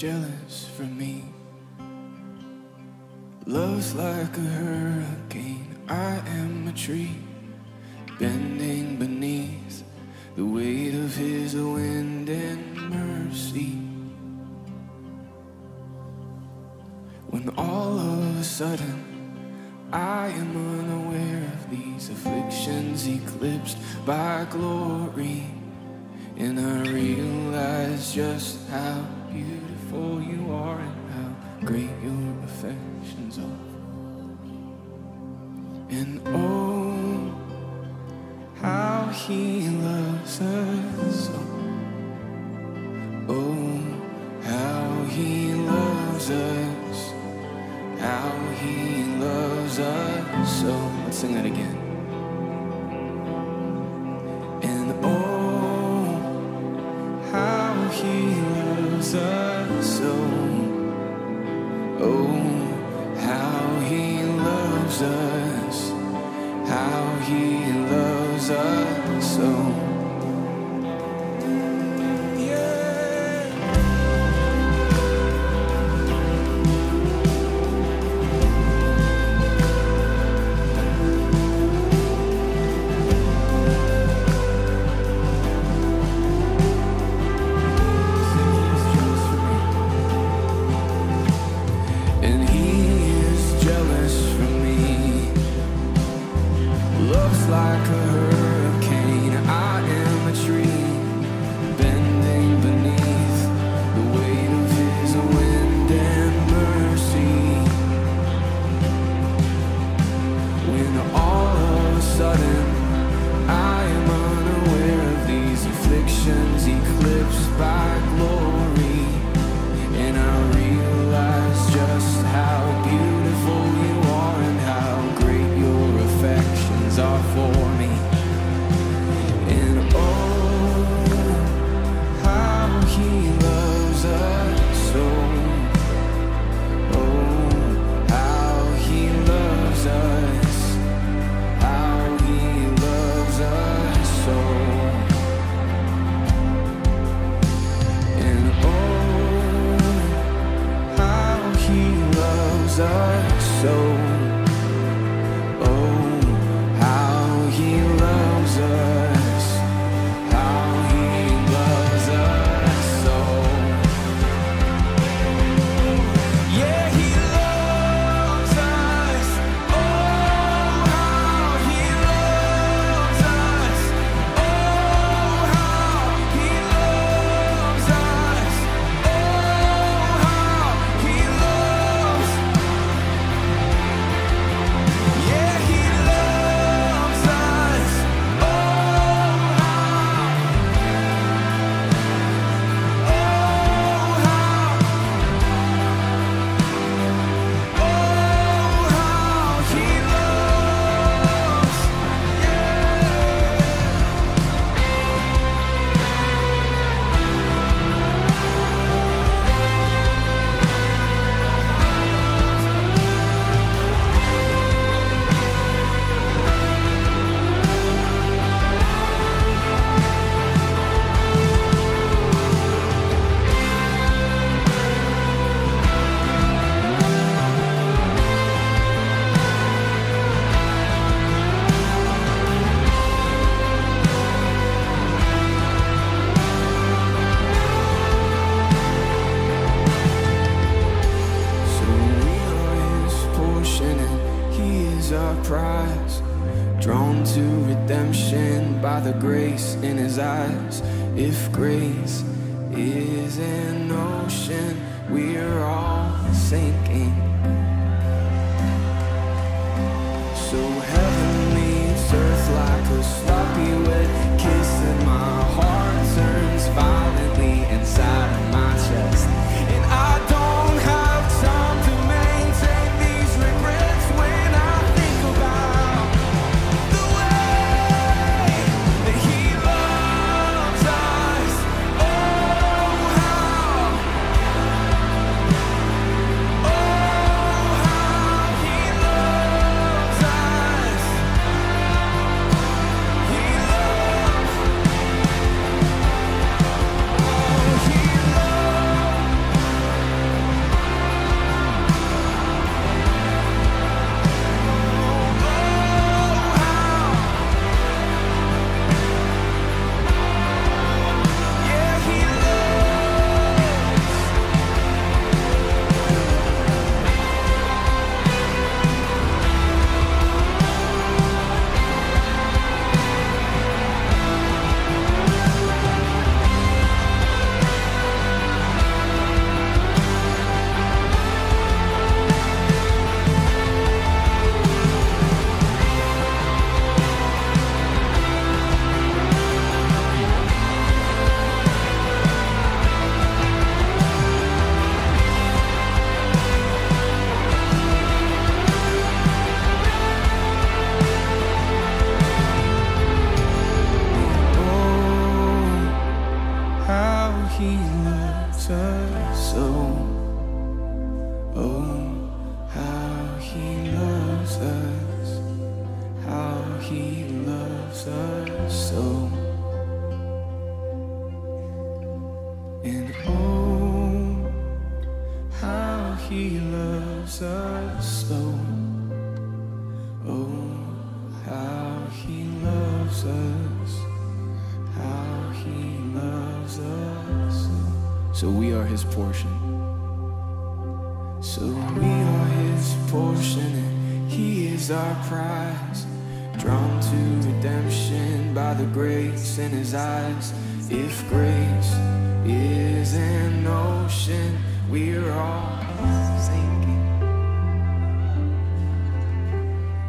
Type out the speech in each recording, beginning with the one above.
jealous for me. Love's like a hurricane, I am a tree, bending beneath the weight of his wind and mercy. When all of a sudden I am unaware of these afflictions eclipsed by glory, and I realize just how beautiful you are and how great your affections are. And oh, how he loves us so. Oh, how he loves us. How he loves us so. Let's sing that again. Oh, how he loves us. How he loves us so. Eclipsed by grace in his eyes. If grace is an ocean, we're all sinking. And oh, how he loves us so. Oh, how he loves us. How he loves us so. We are his portion. So we are his portion and he is our prize. Drawn to redemption by the grace in his eyes. If grace is an ocean, we're all sinking.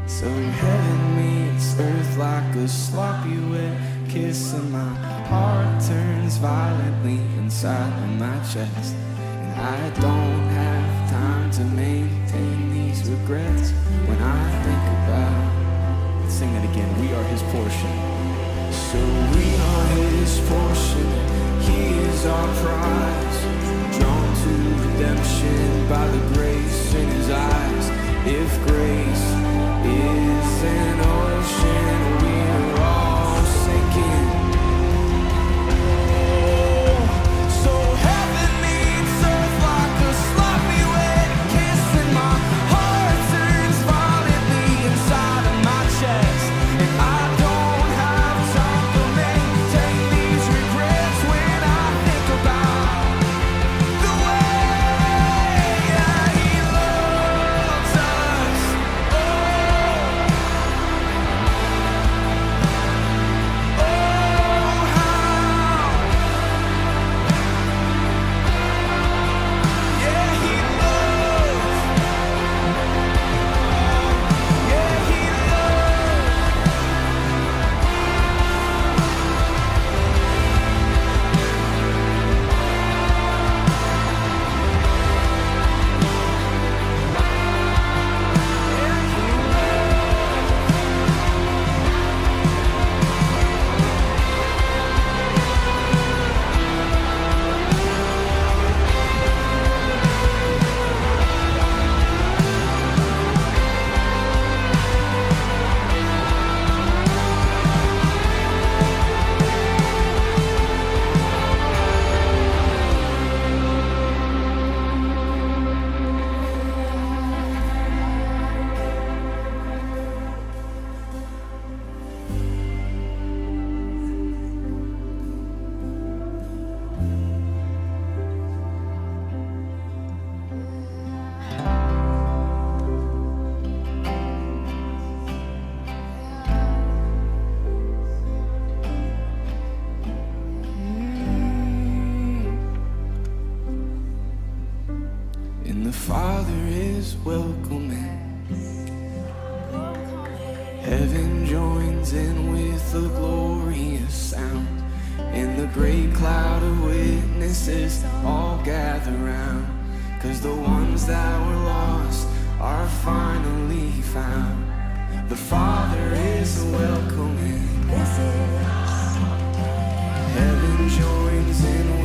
So heaven meets earth like a sloppy wet kiss, and my heart turns violently inside of my chest. And I don't have time to maintain these regrets when I think about. Let's sing that again. We are His portion. So we are His portion. He is our prize. Drawn to redemption by the grace in His eyes. If grace is an joins in with the glorious sound. And the great cloud of witnesses all gather round. Cause the ones that were lost are finally found. The Father is welcoming. Heaven joins in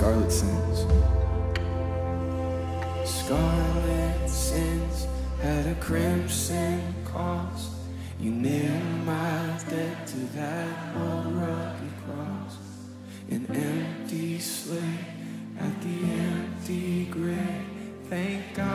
Scarlet Sins. Scarlet Sins had a crimson cost. You nailed my debt to that old rocky cross. An empty slate at the empty grave. Thank God.